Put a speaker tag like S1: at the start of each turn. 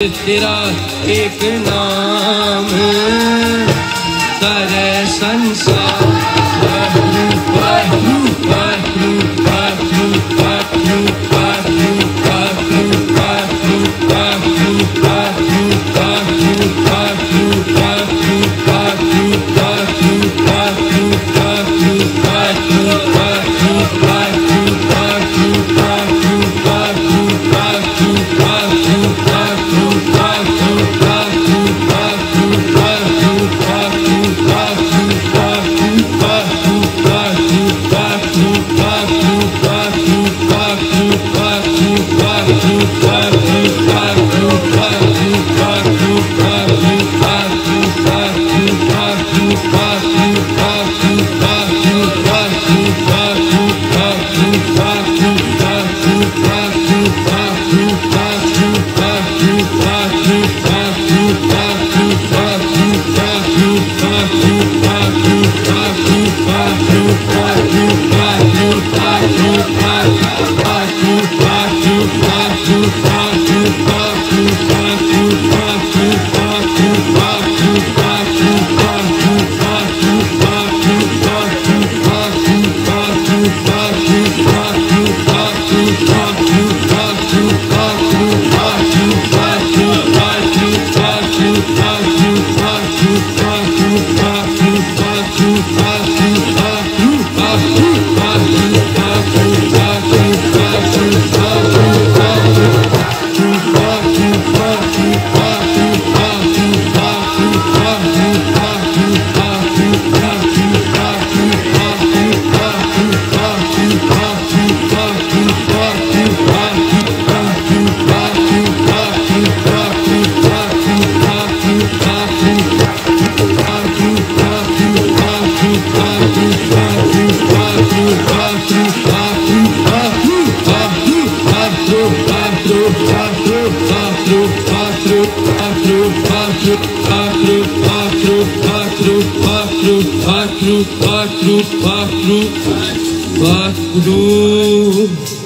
S1: तेरा एक नाम सारे संसार quatro, quatro, quatro, quatro, quatro. quatro.